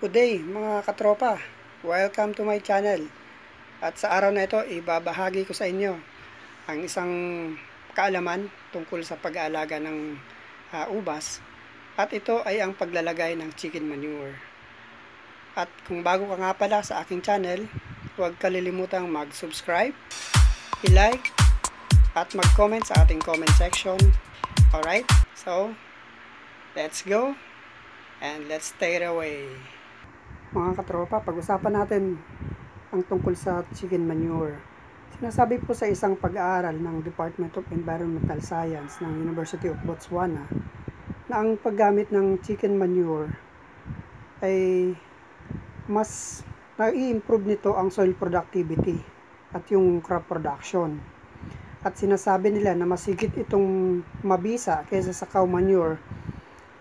Good day mga katropa, welcome to my channel. At sa araw na ito, ibabahagi ko sa inyo ang isang kaalaman tungkol sa pag-aalaga ng uh, ubas. At ito ay ang paglalagay ng chicken manure. At kung bago ka nga pala sa aking channel, huwag kalilimutang mag-subscribe, i-like, at mag-comment sa ating comment section. Alright, so let's go and let's it away. Mga katropa, pag-usapan natin ang tungkol sa chicken manure. Sinasabi po sa isang pag-aaral ng Department of Environmental Science ng University of Botswana na ang paggamit ng chicken manure ay mas nai-improve nito ang soil productivity at yung crop production. At sinasabi nila na masigit itong mabisa kaysa sa cow manure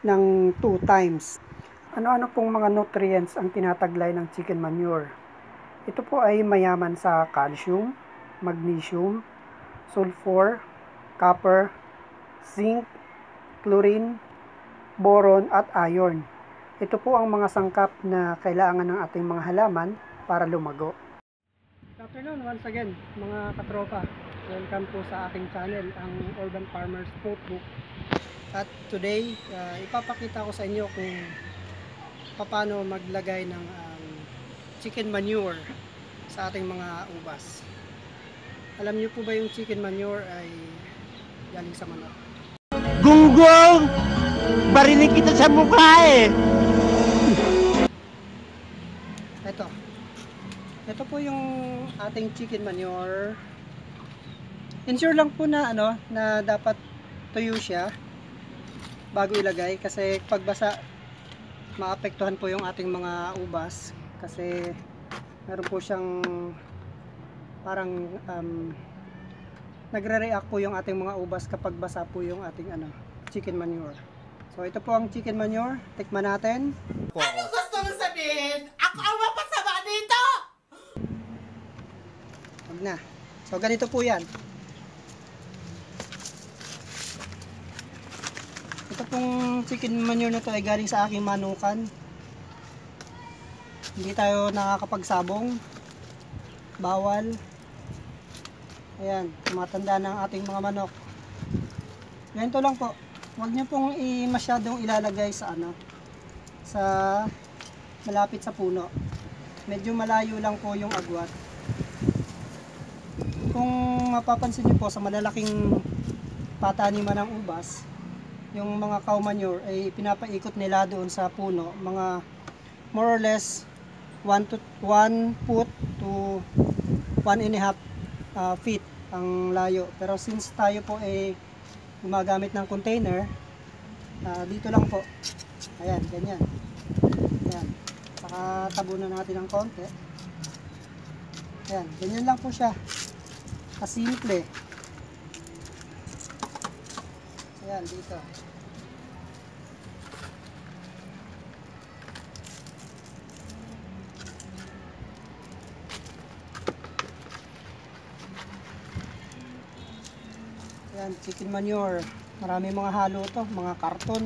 ng 2 times ano-ano pong mga nutrients ang tinataglay ng chicken manure? Ito po ay mayaman sa calcium, magnesium, sulfur, copper, zinc, chlorine, boron at iron. Ito po ang mga sangkap na kailangan ng ating mga halaman para lumago. Good afternoon once again mga katropa. Welcome po sa aking channel, ang Urban Farmers Notebook. At today, uh, ipapakita ko sa inyo kung paano maglagay ng um, chicken manure sa ating mga ubas. Alam niyo po ba yung chicken manure ay galing sa manok? Gunggong! Barinig kita sa mukha eh! Ito. Ito po yung ating chicken manure. Ensure lang po na ano na dapat tuyo siya bago ilagay kasi pagbasa maapektuhan po yung ating mga ubas kasi meron po siyang parang um, nagre-react po yung ating mga ubas kapag basa po yung ating ano, chicken manure. So ito po ang chicken manure. Tikman natin. Ano gusto mo sabihin? Ako ang mapasama dito! Wag na. So ganito po yan. Ito pong chicken manure na to ay galing sa aking manukan. Hindi tayo nakakapagsabong. Bawal. Ayan, tumatanda ng ating mga manok. Ganito lang po. Huwag niyo pong i masyadong ilalagay sa ano sa malapit sa puno. Medyo malayo lang po yung agwat. Kung mapapansin niyo po sa malalaking pataniman ng ubas, yung mga cow manure ay pinapaikot nila doon sa puno mga more or less 1 to 1 foot to 1 and a half uh, feet ang layo. Pero since tayo po ay gumagamit ng container uh, dito lang po. Ayan ganyan. Ayan. Saka tabunan natin ng konti. Ayan ganyan lang po siya. Kasimple Ayan, dito. Ayan, chicken manure. Marami mga halo to, mga karton.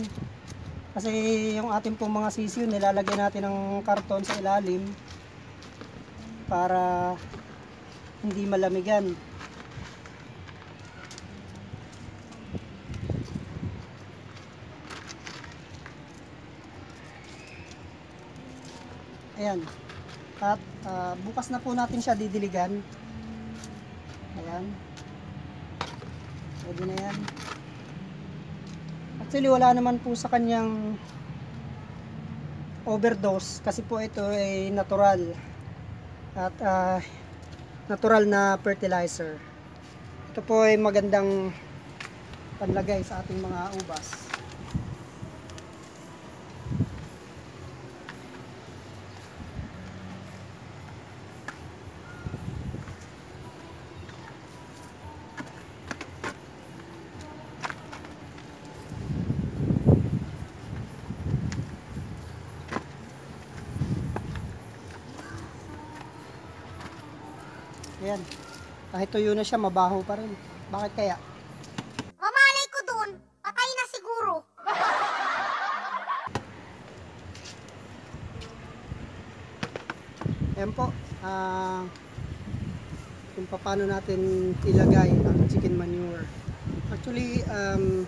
Kasi yung ating pong mga sisiyo, nilalagay natin ng karton sa ilalim para hindi malamigan. Ayan. At uh, bukas na po natin siya didiligan. Ayan. Pwede na yan. Actually wala naman po sa kanyang overdose kasi po ito ay natural at uh, natural na fertilizer. Ito po ay magandang panlagay sa ating mga ubas. Ayan. Kahit tuyo na siya, mabaho pa rin. Bakit kaya? Mamalay ko dun. Patay na siguro. Ayan po, ah, kung paano natin ilagay ang chicken manure. Actually, um,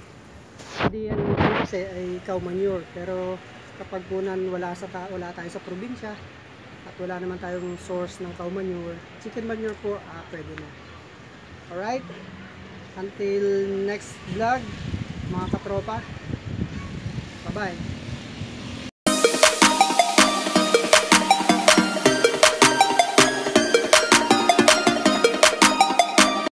hindi yan kasi ay cow manure. Pero kapag punan wala, sa wala tayo sa probinsya at wala naman tayong source ng cow manure, chicken manure po, ah, pwede na. Alright? Until next vlog, mga katropa. Bye-bye.